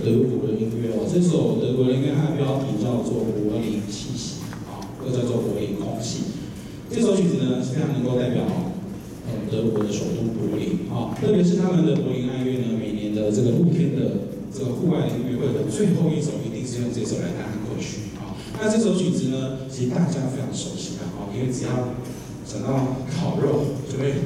德国的音乐哦，这首德国的音乐它的标题叫做《柏林气息》啊，又叫做柏林空气。这首曲子呢，是非常能够代表呃德国的首都柏林啊，特别是他们的柏林爱乐呢，每年的这个露天的这个户外音乐会的最后一首，一定是用这首来当安可曲啊。那这首曲子呢，其实大家非常熟悉的啊，因为只要想到烤肉，就会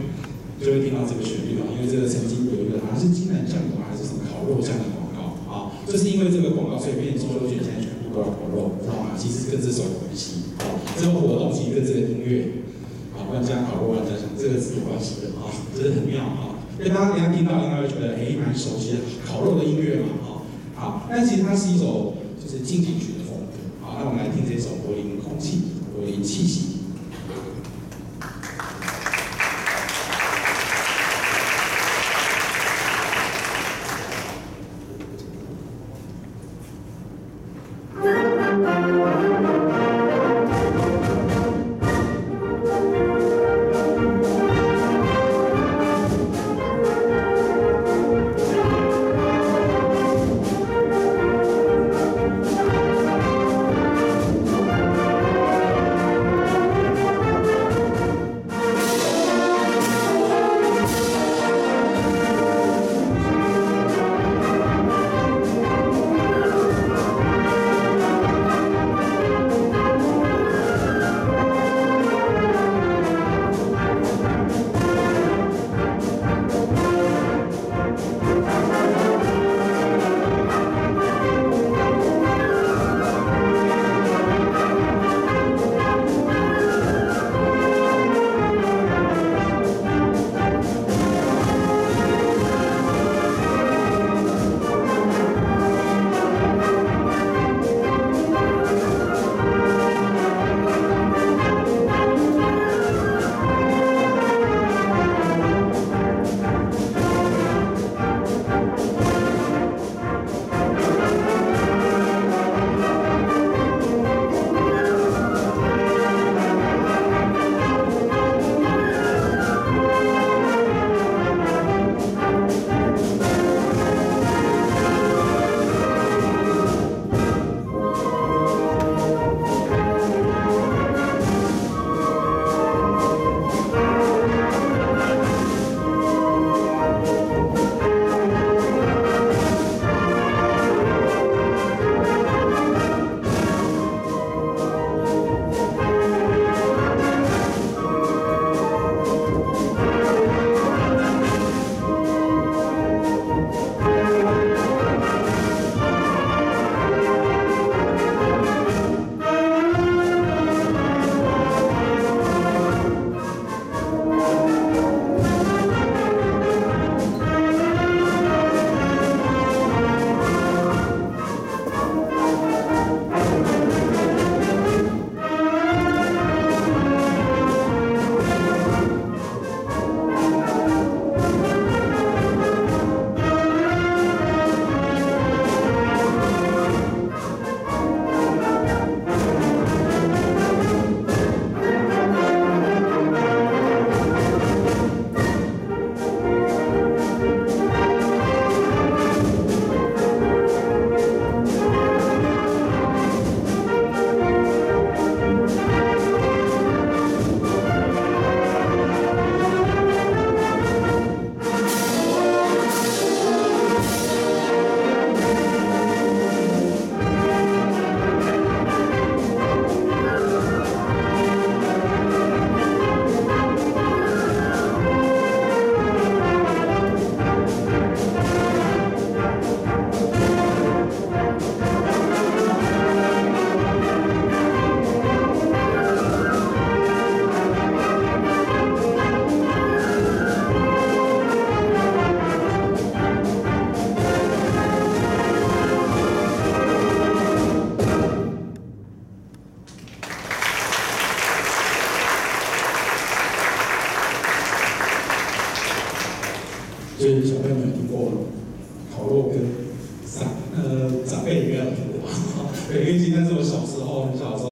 就会听到这个旋律啊，因为这个曾经有一个好像是金南酱的还是什么烤肉酱的广告啊，就是因为这个广告，所以变成中秋节现在全部都要烤肉，知道吗？其实跟这首有关系，这个活动其实跟这个音乐啊，万家烤肉万家香这个是有关系的啊，真的很妙啊。因为大家等下听到应该会觉得哎蛮熟悉的，烤肉的音乐嘛啊，好，但其实它是一首就是进行曲的风格。好，那我们来听这首柏林空气，柏林气息。就是小朋友们听过烤肉跟长呃长辈应该有听过？因为今天是我小时候很小时候。